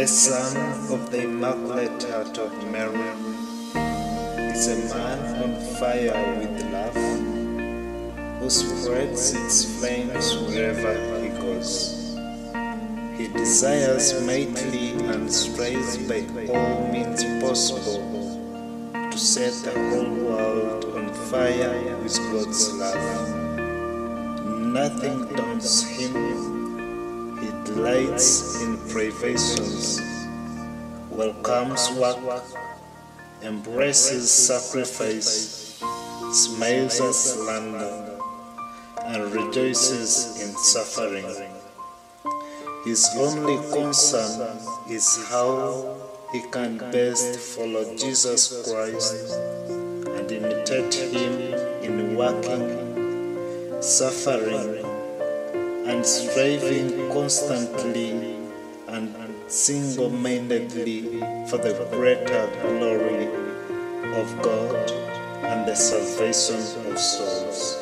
a son of the Immaculate Heart of Mary, is a man on fire with love, who spreads its flames wherever he goes. He desires mightily and strives by all means possible to set the whole world on fire with God's love. Nothing daunts him. He delights in privations, welcomes work, embraces sacrifice, smiles at slander, and rejoices in suffering. His only concern is how he can best follow Jesus Christ and imitate him in working, suffering, and striving constantly and single mindedly for the greater glory of God and the salvation of souls.